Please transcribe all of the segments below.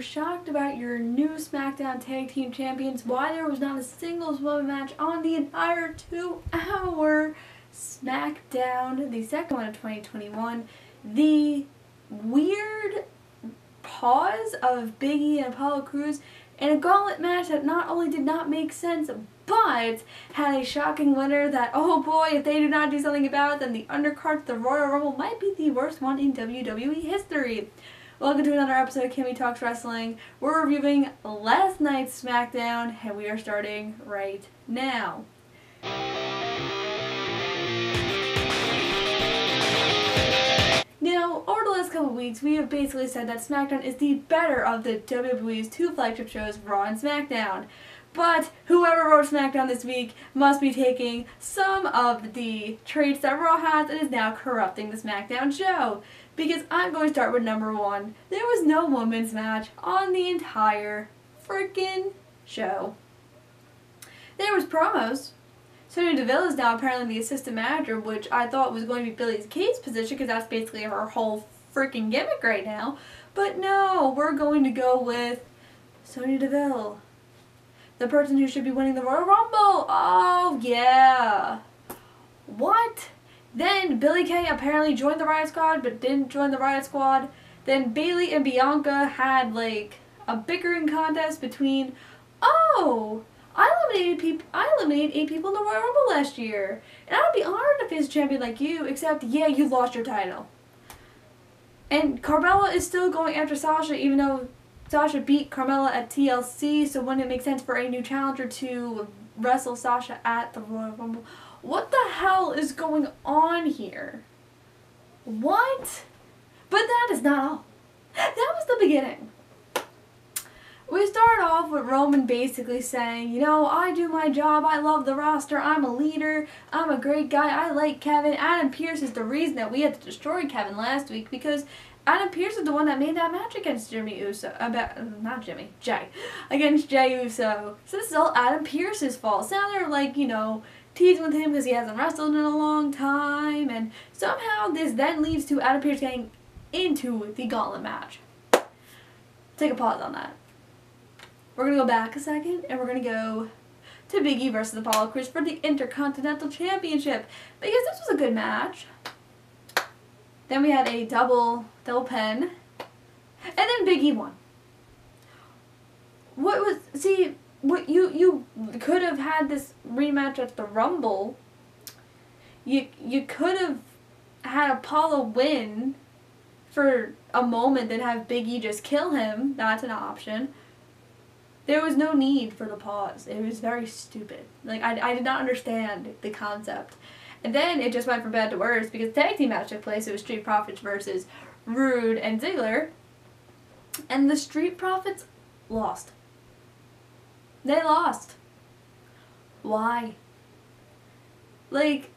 you're shocked about your new SmackDown Tag Team Champions, why there was not a singles woman match on the entire two hour SmackDown, the second one of 2021, the weird pause of Biggie and Apollo Crews in a gauntlet match that not only did not make sense, but had a shocking winner that, oh boy, if they do not do something about it, then the undercard the Royal Rumble might be the worst one in WWE history. Welcome to another episode of Kimmy Talks Wrestling. We're reviewing last night's SmackDown, and we are starting right now. Now, over the last couple weeks, we have basically said that SmackDown is the better of the WWE's two flagship shows, Raw and SmackDown. But whoever wrote SmackDown this week must be taking some of the traits that Raw has and is now corrupting the SmackDown show. Because I'm going to start with number one. There was no women's match on the entire freaking show. There was promos. Sonya Deville is now apparently the assistant manager, which I thought was going to be Billie Kay's position because that's basically her whole freaking gimmick right now. But no, we're going to go with Sonya Deville the person who should be winning the Royal Rumble. Oh, yeah. What? Then Billie Kay apparently joined the Riot Squad, but didn't join the Riot Squad. Then Bayley and Bianca had, like, a bickering contest between, oh, I eliminated people. I eliminated eight people in the Royal Rumble last year, and I'd be honored to face a champion like you. Except, yeah, you lost your title. And Carmella is still going after Sasha, even though Sasha beat Carmella at TLC, so wouldn't it make sense for a new challenger to wrestle Sasha at the Royal Rumble? What the hell is going on here? What? But that is not all. That was the beginning. We start off with Roman basically saying, you know, I do my job, I love the roster, I'm a leader, I'm a great guy, I like Kevin. Adam Pearce is the reason that we had to destroy Kevin last week because Adam Pearce is the one that made that match against Jimmy Uso. Uh, About not Jimmy, Jey, against Jey Uso. So this is all Adam Pearce's fault. So now they're like, you know, teasing with him because he hasn't wrestled in a long time, and somehow this then leads to Adam Pearce getting into the Gauntlet match. Take a pause on that. We're gonna go back a second, and we're gonna go to Biggie versus Apollo Crews for the Intercontinental Championship because this was a good match. Then we had a double double pen. And then Biggie won. What was see what you you could have had this rematch at the Rumble. You you could have had Apollo win for a moment then have Biggie just kill him. That's an option. There was no need for the pause. It was very stupid. Like I, I did not understand the concept. And then it just went from bad to worse because the tag team match took place. It was Street Profits versus Roode and Ziggler. And the Street Profits lost. They lost. Why? Like,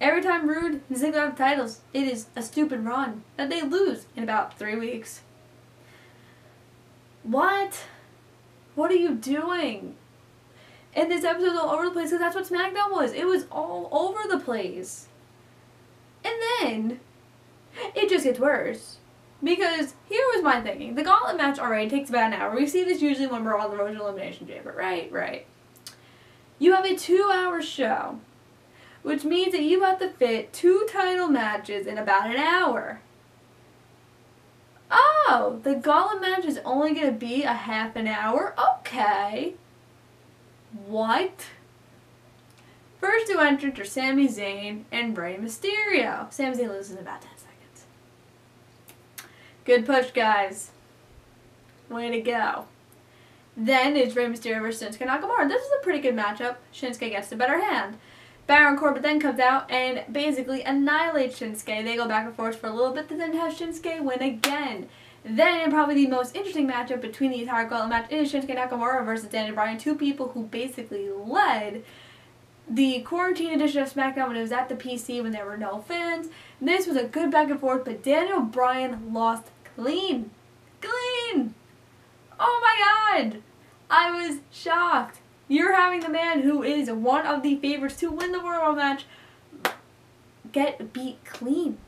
every time Roode and Ziggler have titles, it is a stupid run that they lose in about three weeks. What? What are you doing? And this episode's all over the place because that's what SmackDown was. It was all over the place. And then it just gets worse. Because here was my thinking. The gauntlet match already takes about an hour. We see this usually when we're on the road to Elimination Chamber. Right, right. You have a two hour show. Which means that you have to fit two title matches in about an hour. Oh, the gauntlet match is only going to be a half an hour? Okay. What? First two entrants are Sami Zayn and Rey Mysterio. Sami Zayn loses in about 10 seconds. Good push, guys. Way to go. Then it's Rey Mysterio versus Shinsuke Nakamura. This is a pretty good matchup. Shinsuke gets the better hand. Baron Corbin then comes out and basically annihilates Shinsuke. They go back and forth for a little bit, then have Shinsuke win again. Then, probably the most interesting matchup between the entire gauntlet match is Shinsuke Nakamura versus Daniel Bryan, two people who basically led the quarantine edition of SmackDown when it was at the PC when there were no fans. This was a good back and forth, but Daniel Bryan lost clean. Clean! Oh my god! I was shocked. You're having the man who is one of the favorites to win the Royal match get beat clean.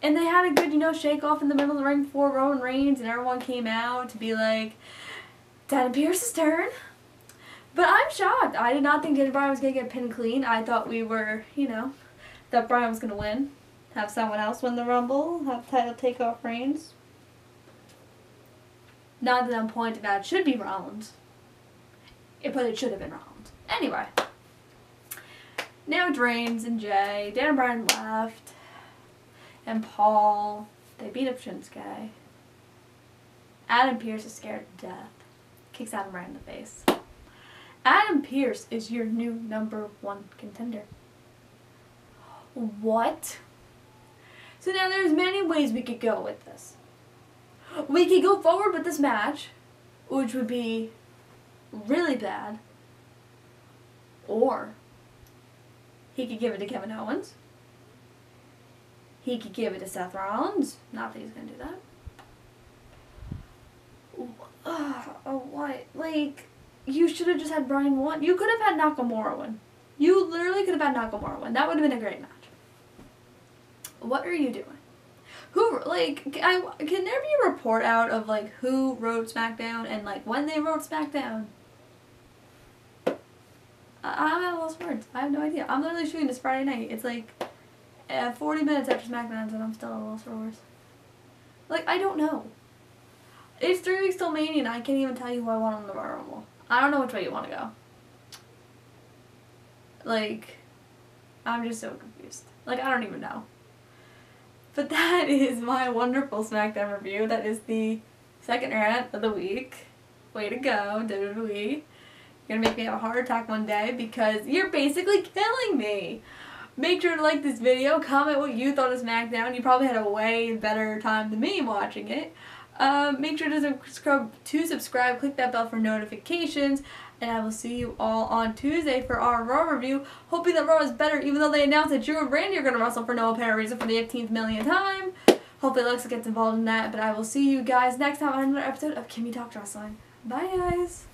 And they had a good, you know, shake off in the middle of the ring before Roman Reigns, and everyone came out to be like, Adam Pearce's turn. But I'm shocked. I did not think Daniel Bryan was going to get pinned clean. I thought we were, you know, that Bryan was going to win. Have someone else win the Rumble. Have title take off Reigns. Not that I'm pointing out it should be Rollins. But it should have been Rollins. Anyway. Now it's Reigns and Jey. Dan Bryan left. And Paul. They beat up Shinsuke. Adam Pearce is scared to death. Kicks Adam right in the face. Adam Pearce is your new number one contender. What? So now there's many ways we could go with this. We could go forward with this match, which would be really bad. Or he could give it to Kevin Owens. He could give it to Seth Rollins. Not that he's gonna do that. Uh, oh, what? Like, you should have just had Bryan one. You could have had Nakamura win. You literally could have had Nakamura win. That would have been a great match. What are you doing? Who like I can there be a report out of like who wrote SmackDown and like when they wrote SmackDown? I, I'm at a loss words. I have no idea. I'm literally shooting this Friday night. It's like uh, 40 minutes after SmackDown and I'm still a loss for words. Like I don't know. It's three weeks till Mania and I can't even tell you who I want on the Royal Rumble. I don't know which way you want to go. Like, I'm just so confused. Like, I don't even know. But that is my wonderful SmackDown review. That is the second rant of the week. Way to go, WWE. You're gonna make me have a heart attack one day because you're basically killing me. Make sure to like this video, comment what you thought of SmackDown. You probably had a way better time than me watching it. Um, make sure to subscribe, to subscribe, click that bell for notifications, and I will see you all on Tuesday for our Raw review. Hoping that Raw is better, even though they announced that Drew and Randy are going to wrestle for no apparent reason for the 18th million time. Hopefully Alexa gets involved in that, but I will see you guys next time on another episode of Kimmy Talk Wrestling. Bye, guys!